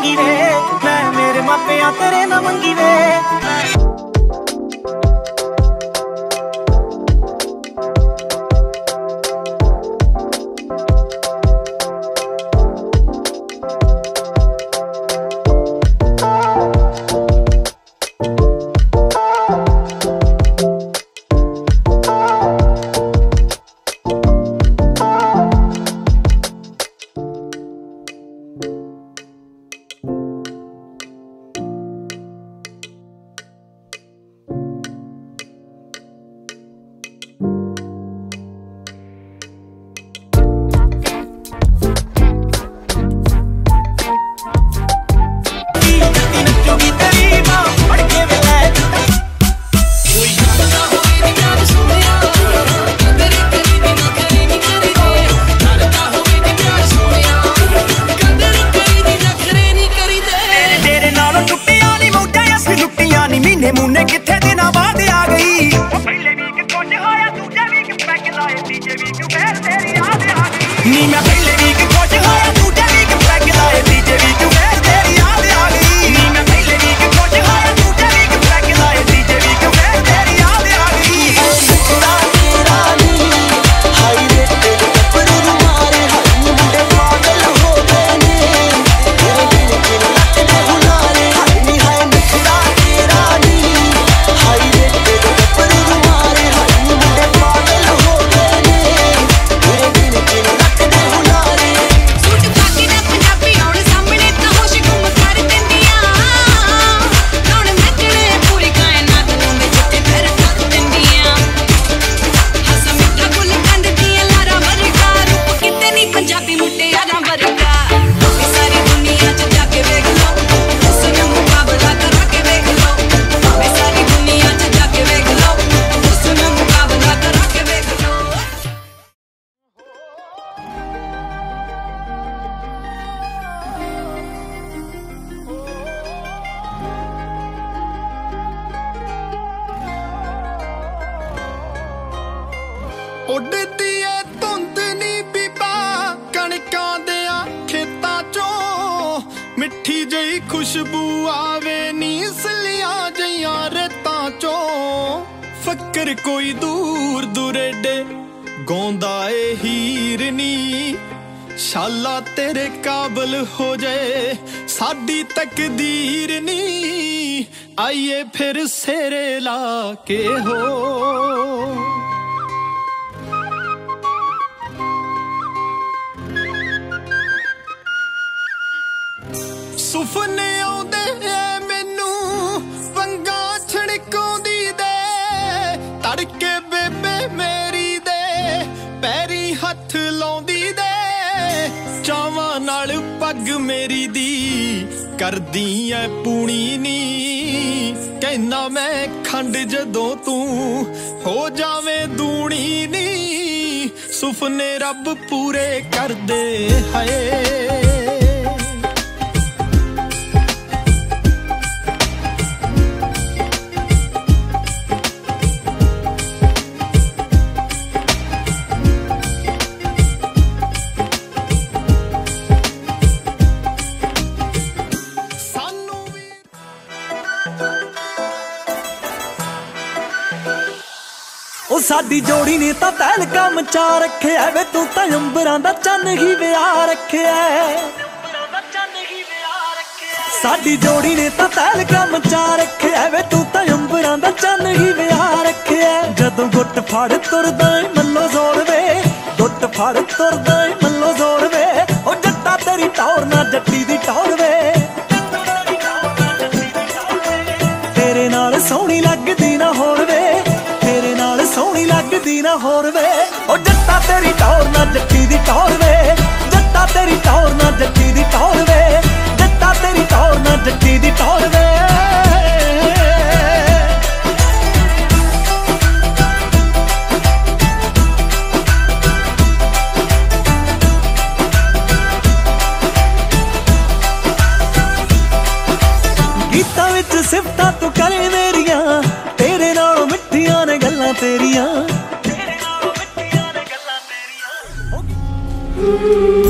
ਮੰਗੀ ਵੇ ਮੈਂ ਮੇਰੇ ਮਾਪਿਆਂ ਤੇਰੇ ਨਾ ਮੰਗੀ ਵੇ। ਉੱਡਦੀ ਏ, ਧੁੰਦ ਨੀ ਬੀਬਾ। ਕਣਕਾਂ ਦੇ ਖੇਤਾਂ ਚੋਂ ਮਿੱਠੀ ਜਈ ਖੁਸ਼ਬੂ ਆਵੇ ਨੀ ਸਲੀਆਂ ਜਈਆਂ ਰਤਾਂ ਚੋਂ। ਫੱਕਰ ਕੋਈ ਦੂਰ ਦੁਰੇਡੇ, ਗਾਉਂਦਾ ਏ ਹੀਰ ਨੀ। ਸ਼ਾਲਾ ਤੇਰੇ ਕਾਬਲ ਹੋ ਜਾਏ ਸਾਡੀ ਤਕਦੀਰ ਨੀ। ਆਈਏ ਫਿਰ ਸੇਰੇ ਲਾ ਕੇ ਹੋ। ਸੁਪਨੇ ਆਉਂਦੇ ਐ ਮੈਨੂੰ, ਵੰਗਾ ਛਣਕਾਉਂਦੀ ਦੇ। ਤੜਕੇ ਬੇਬੇ ਮੇਰੀ ਦੇ, ਪੈਰੀ ਹੱਥ ਲਾਉਂਦੀ ਦੇ। ਚਾਵਾਂ ਨਾਲ ਪੱਗ ਮੇਰੀ ਦੀ, ਕਰਦੀ ਐ ਪੂਣੀ ਨੀ। ਕਹਿਣਾ ਮੈਂ ਖੰਡ ਜਦੋਂ ਤੂੰ ਹੋ ਜਾਵੇਂ ਦੂਣੀ ਨੀ। ਸੁਪਨੇ ਰੱਬ ਪੂਰੇ ਕਰਦੇ ਹਾਏ। ਸਾਡੀ ਜੋੜੀ ਨੇ ਤਾਂ ਤਹਿਲਕਾ ਮਚਾ ਰੱਖਿਆ ਵੇ ਤੂੰ ਤਾਂ ਅੰਬਰਾਂ ਦਾ ਚੰਨ ਹੀ ਵਿਆਹ ਰੱਖਿਆ ਸਾਡੀ ਜੋੜੀ ਨੇ ਤਾਂ ਤਹਿਲਕਾ ਮਚਾ ਰੱਖਿਆ ਵੇ ਤੂੰ ਤਾਂ ਅੰਬਰਾਂ ਦਾ ਚੰਨ ਹੀ ਵਿਆਹ ਰੱਖਿਆ ਜਦੋਂ ਗੁੱਟ ਫੜ ਤੁਰਦਾ ਮੱਲੋ ਜ਼ੋਰ ਟੌਰ ਵੇ। ਉਹ ਜੱਟਾ ਤੇਰੀ ਟੌਰ ਨਾ ਜੱਟੀ ਦੀ ਟੌਰ ਵੇ। ਜੱਟਾ ਤੇਰੀ ਟੌਰ ਨਾ ਜੱਟੀ ਦੀ ਟੌਰ ਵੇ। ਜੱਟਾ ਤੇਰੀ ਟੌਰ ਨਾ ਜੱਟੀ ਦੀ ਟੌਰ ਵੇ। ਸਿਫਤਾਂ ਤੂੰ ਕਰੇ ਮੇਰੀਆਂ। ਤੇਰੇ ਨਾਲ ਮਿੱਠੀਆਂ ਨੇ ਗੱਲਾਂ ਤੇਰੀਆਂ। Ooh.